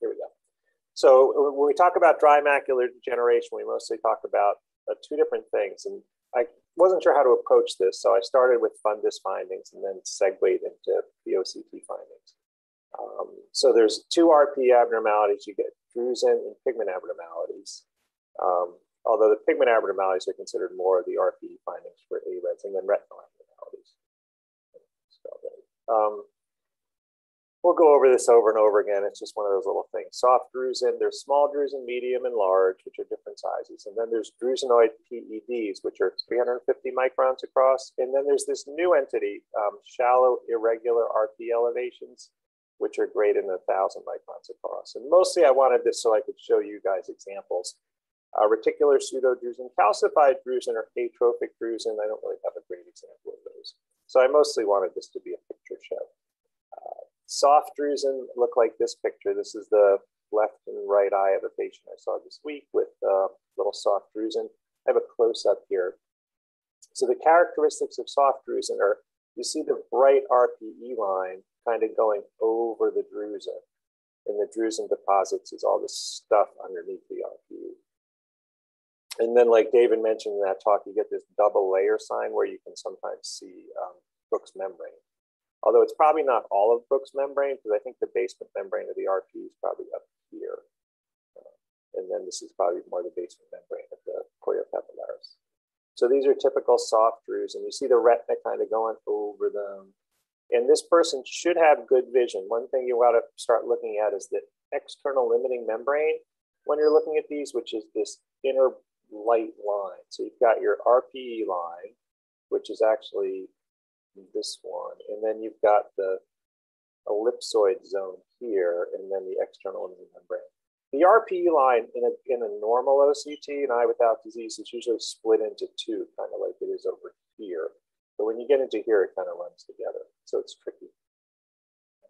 here we go. So when we talk about dry macular degeneration, we mostly talk about uh, two different things. And I wasn't sure how to approach this, so I started with fundus findings and then segued into the OCT findings. Um, so there's two RP abnormalities. You get drusen and pigment abnormalities. Um, although the pigment abnormalities are considered more of the RP findings for AREDS and then retinal abnormalities. Um, we'll go over this over and over again. It's just one of those little things. Soft drusen, there's small drusen, medium, and large, which are different sizes. And then there's drusenoid PEDs, which are 350 microns across. And then there's this new entity, um, shallow irregular RP elevations, which are greater than 1,000 microns across. And mostly I wanted this so I could show you guys examples. Uh, reticular pseudodrusen, calcified drusen, or atrophic drusen. I don't really have a great example of those. So I mostly wanted this to be a picture show. Soft drusen look like this picture. This is the left and right eye of a patient I saw this week with uh, little soft drusen. I have a close up here. So the characteristics of soft drusen are you see the bright RPE line kind of going over the drusen. And the drusen deposits is all this stuff underneath the RPE. And then, like David mentioned in that talk, you get this double layer sign where you can sometimes see um, Bruch's membrane although it's probably not all of Bruch's membrane, because I think the basement membrane of the RP is probably up here. Uh, and then this is probably more the basement membrane of the choriocapillaris. So these are typical soft drusen, and you see the retina kind of going over them. And this person should have good vision. One thing you want to start looking at is the external limiting membrane when you're looking at these, which is this inner light line. So you've got your RPE line, which is actually this one. And then you've got the ellipsoid zone here, and then the external membrane. The RPE line in a, in a normal OCT, an eye without disease, is usually split into two, kind of like it is over here. But when you get into here, it kind of runs together. So it's tricky.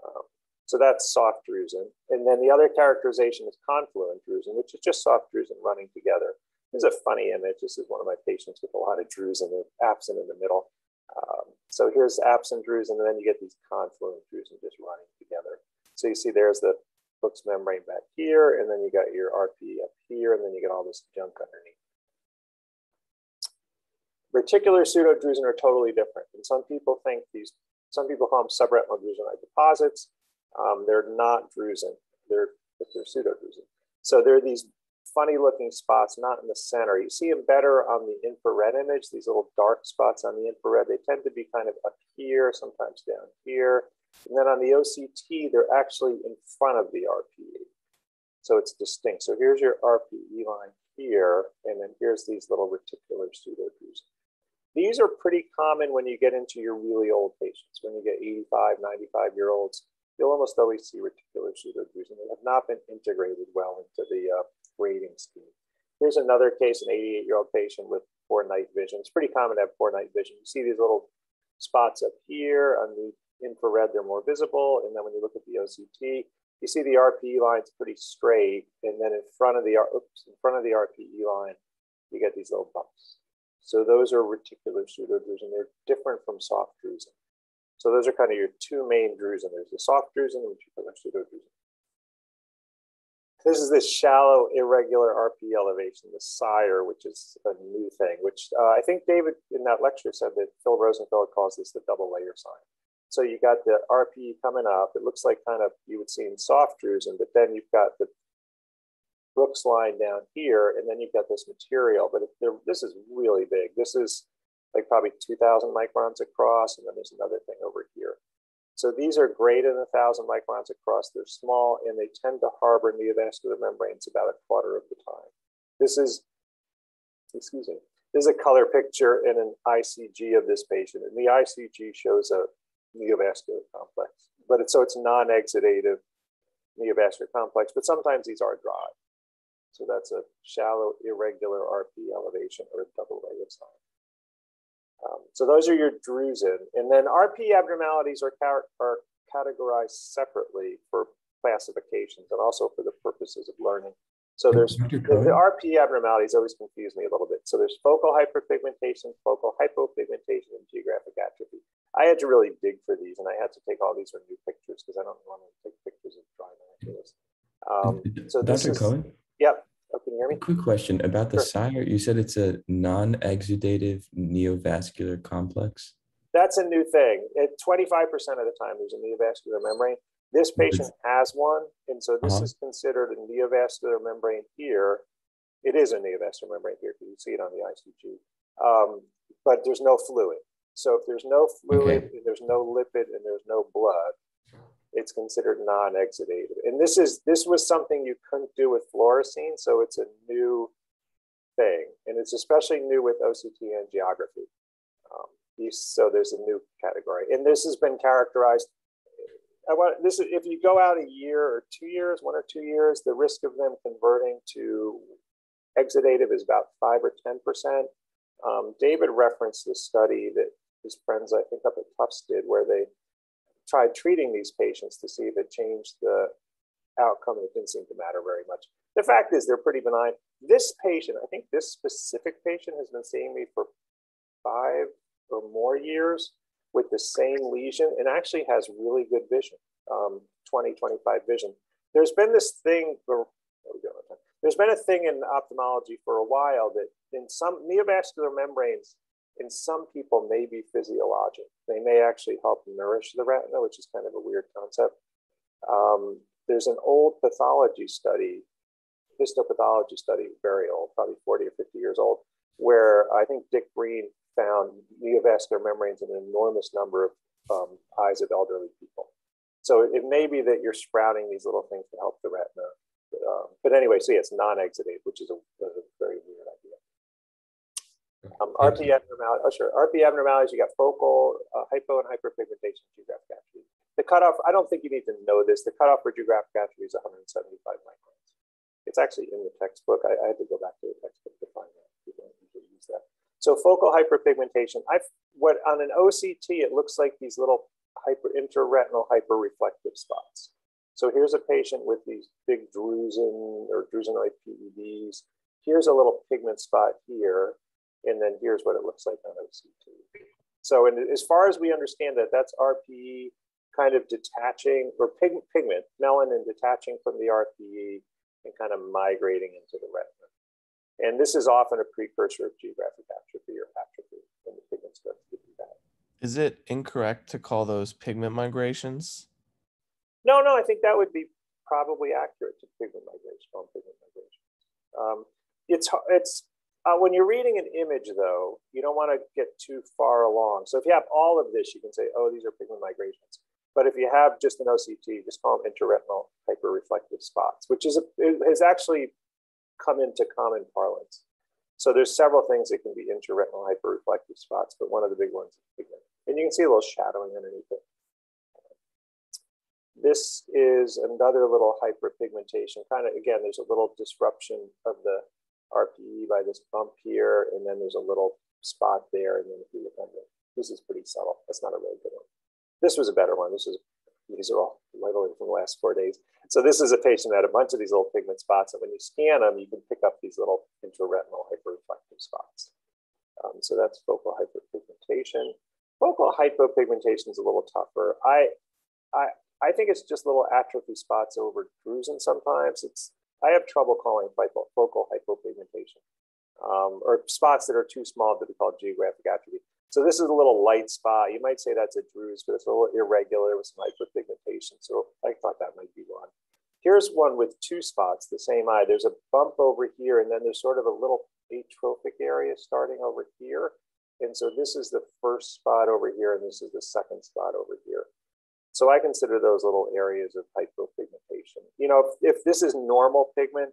Um, so that's soft drusen. And then the other characterization is confluent drusen, which is just soft drusen running together. This is a funny image. This is one of my patients with a lot of drusen absent in the middle. So here's absent drusen, and then you get these confluent drusen just running together. So you see there's the Bruch's membrane back here, and then you got your RP up here, and then you get all this junk underneath. Reticular pseudodrusen are totally different. And some people think these, some people call them subretinal drusenoid deposits. Um, they're not drusen, they're, they're pseudodrusen. So they're these funny looking spots, not in the center. You see them better on the infrared image, these little dark spots on the infrared. They tend to be kind of up here, sometimes down here. And then on the OCT, they're actually in front of the RPE. So it's distinct. So here's your RPE line here, and then here's these little reticular pseudodrusen. These are pretty common when you get into your really old patients, when you get 85, 95 year olds. You'll almost always see reticular pseudodrusen. They have not been integrated well into the uh, grading scheme. Here's another case, an 88 year old patient with poor night vision. It's pretty common to have poor night vision. You see these little spots up here on the infrared, they're more visible. And then when you look at the OCT, you see the RPE line's pretty straight. And then in front of the, oops, in front of the RPE line, you get these little bumps. So those are reticular pseudodrusen. They're different from soft drusen. So those are kind of your two main drusen. There's the soft drusen and reticular pseudodrusen. This is this shallow, irregular RP elevation, the SIRE, which is a new thing, which uh, I think David in that lecture said that Phil Rosenfeld calls this the double layer sign. So you got the RP coming up. It looks like kind of you would see in soft drusen, but then you've got the Bruch's line down here, and then you've got this material. But this is really big. This is like probably 2,000 microns across, and then there's another thing over here. So these are greater than 1,000 microns across. They're small and they tend to harbor neovascular membranes about a quarter of the time. This is, excuse me, this is a color picture in an ICG of this patient. And the ICG shows a neovascular complex, but it's, so it's non-exudative neovascular complex, but sometimes these are dry. So that's a shallow, irregular RP elevation or a double layer sign. Um, so those are your drusen. And then RP abnormalities are, are categorized separately for classifications and also for the purposes of learning. So there's the, the, RP abnormalities always confuse me a little bit. So there's focal hyperpigmentation, focal hypopigmentation, and geographic atrophy. I had to really dig for these, and I had to take all these new pictures because I don't want to take pictures of dry maculas. Um, so Dr. Cohen? Yep. Oh, can you hear me? Quick question about the Sure. SIRE. You said it's a non-exudative neovascular complex. That's a new thing. At 25% of the time, there's a neovascular membrane. This patient has one, and so this Uh-huh. is considered a neovascular membrane here. It is a neovascular membrane here, because you see it on the ICG. Um, but there's no fluid. So if there's no fluid, and there's no lipid, and there's no blood, it's considered non-exudative. And this is this was something you couldn't do with fluorescein, so it's a new thing, and it's especially new with OCT angiography. Um, so there's a new category, and this has been characterized. I want this is if you go out a year or two years, one or two years, the risk of them converting to exudative is about five or ten percent. Um, David referenced the study that his friends, I think, up at Tufts did, where they tried treating these patients to see if it changed the outcome. It didn't seem to matter very much. The fact is, they're pretty benign. This patient, I think this specific patient has been seeing me for five or more years with the same lesion and actually has really good vision, um, 20, 25 vision. There's been this thing for. There's been a thing in ophthalmology for a while that in some neovascular membranes, in some people may be physiologic. They may actually help nourish the retina, which is kind of a weird concept. Um, there's an old pathology study, histopathology study, very old, probably 40 or 50 years old, where I think Dick Green found neovascular membranes in an enormous number of um, eyes of elderly people. So it may be that you're sprouting these little things to help the retina. Um, but anyway, so yeah, it's non-exudate, which is a, a very weird idea. Um, RP abnormalities, oh sure, RP abnormalities, you got focal, uh, hypo and hyperpigmentation, geographic atrophy. The cutoff, I don't think you need to know this, the cutoff for geographic atrophy is 175 microns. It's actually in the textbook. I, I had to go back to the textbook to find that. People don't usually use that. So focal hyperpigmentation, I've, what on an OCT, it looks like these little hyper intraretinal hyperreflective spots. So here's a patient with these big drusen or drusenoid PEDs. Here's a little pigment spot here, and then here's what it looks like on OCT. So and as far as we understand that, that's RPE kind of detaching, or pig, pigment, melanin detaching from the RPE and kind of migrating into the retina. And this is often a precursor of geographic atrophy or atrophy when the pigment starts to do that. Is it incorrect to call those pigment migrations? No, no, I think that would be probably accurate to pigment migration, on pigment migration. Um, it's it's uh, when you're reading an image, though, you don't want to get too far along. So if you have all of this, you can say, oh, these are pigment migrations. But if you have just an OCT, just call them intraretinal hyperreflective spots, which is a, has actually come into common parlance. So there's several things that can be intraretinal hyperreflective spots, but one of the big ones is pigment. And you can see a little shadowing underneath it. This is another little hyperpigmentation. Kind of, again, there's a little disruption of the RPE by this bump here, and then there's a little spot there. And then if you look under, this is pretty subtle. That's not a really good one. This was a better one. This is these are all literally from the last four days. So this is a patient that had a bunch of these little pigment spots, and when you scan them, you can pick up these little intraretinal hyperreflective spots. Um, so that's focal hyperpigmentation. Focal hypopigmentation is a little tougher. I, I, I think it's just little atrophy spots over drusen sometimes. It's I have trouble calling focal, hypopigmentation um, or spots that are too small to be called geographic atrophy. So this is a little light spot. You might say that's a drusen, but it's a little irregular with some hyperpigmentation. So I thought that might be one. Here's one with two spots, the same eye. There's a bump over here, and then there's sort of a little atrophic area starting over here. And so this is the first spot over here, and this is the second spot over here. So I consider those little areas of hypopigmentation. You know, if, if this is normal pigment,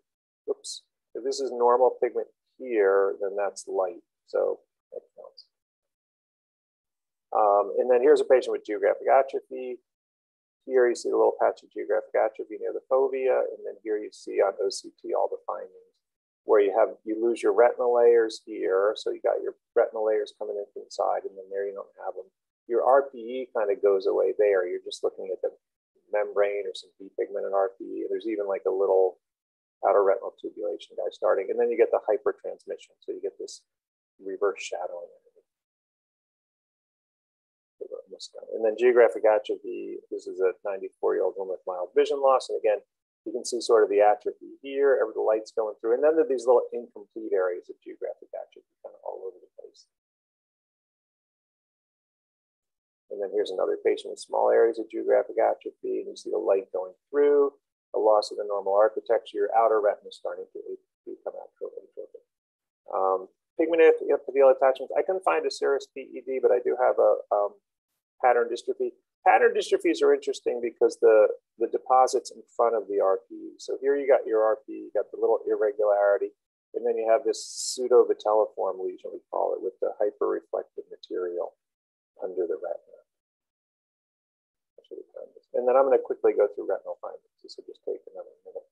oops, if this is normal pigment here, then that's light. So that counts. Um, and then here's a patient with geographic atrophy. Here you see the little patch of geographic atrophy near the fovea, and then here you see on OCT all the findings where you have you lose your retinal layers here, so you got your retinal layers coming in from the side, and then there you don't have them. Your RPE kind of goes away there. You're just looking at the membrane or some depigmented RPE. There's even like a little outer retinal tubulation guy starting, and then you get the hypertransmission, so you get this reverse shadowing. And then geographic atrophy, this is a 94 year old woman with mild vision loss. And again, You can see sort of the atrophy here, every the light's going through, and then there are these little incomplete areas of geographic atrophy kind of all over the And then here's another patient with small areas of geographic atrophy, and you see the light going through, a loss of the normal architecture, your outer retina starting to become atrophic. Um, pigment epithelial detachments. I couldn't find a serous PED, but I do have a um, pattern dystrophy. Pattern dystrophies are interesting because the, the deposits in front of the RPE. So here you got your RPE, you got the little irregularity, and then you have this pseudo vitelliform lesion, we call it, with the hyperreflective material under the retina. And then I'm going to quickly go through retinal findings. This will just take another minute.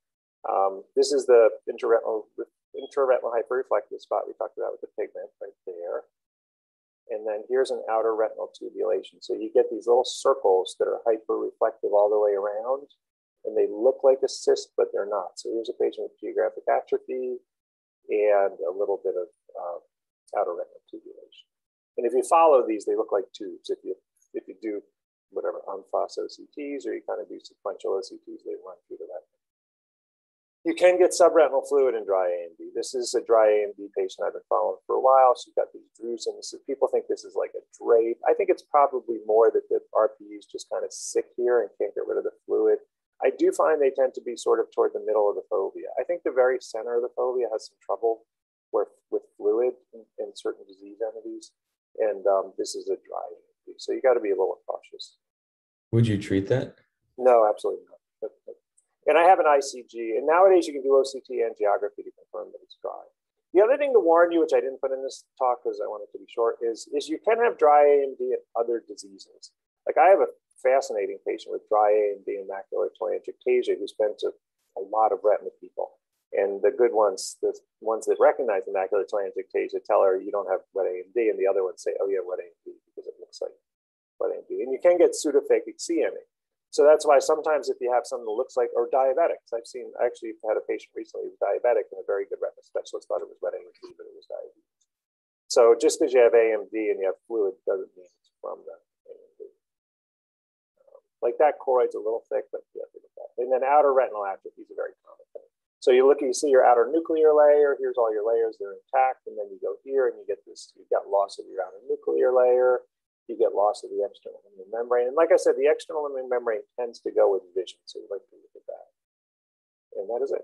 Um, this is the intraretinal, intraretinal hyperreflective spot we talked about with the pigment right there. And then here's an outer retinal tubulation. So you get these little circles that are hyperreflective all the way around, and they look like a cyst, but they're not. So here's a patient with geographic atrophy and a little bit of uh, outer retinal tubulation. And if you follow these, they look like tubes. If you if you do whatever face OCTs or you kind of do sequential OCTs, they run through the retina. You can get subretinal fluid in dry AMD. This is a dry AMD patient I've been following for a while. She's got these drusen. Is, people think this is like a drape. I think it's probably more that the RPE is just kind of sick here and can't get rid of the fluid. I do find they tend to be sort of toward the middle of the fovea. I think the very center of the fovea has some trouble with, with fluid in, in certain disease entities. And um, this is a dry AMD. So you got to be a little cautious. Would you treat that? No, absolutely not and I have an ICG. And nowadays you can do OCT angiography to confirm that it's dry. The other thing to warn you, which I didn't put in this talk because I wanted to be short, is, is you can have dry AMD and other diseases. Like I have a fascinating patient with dry AMD and macular telangiectasia who's been to a lot of retina people. And the good ones, the ones that recognize the macular telangiectasia tell her you don't have wet AMD, and the other ones say, oh yeah, wet AMD because it looks like wet AMD. And you can get pseudophakic CME. So that's why sometimes if you have something that looks like, or diabetics, I've seen, I actually had a patient recently who was diabetic and a very good retina specialist thought it was wet AMD, but it was diabetes. So just because you have AMD and you have fluid doesn't mean it's from the AMD. Um, like that choroid's a little thick, but yeah, And then outer retinal atrophy is a very common thing. So you look, you see your outer nuclear layer, here's all your layers, they're intact, and then you go here and you get this, you've got loss of your outer nuclear layer, you get loss of the external lumen membrane. And like I said, the external lumen membrane tends to go with vision. So you like to look at that. And that is it.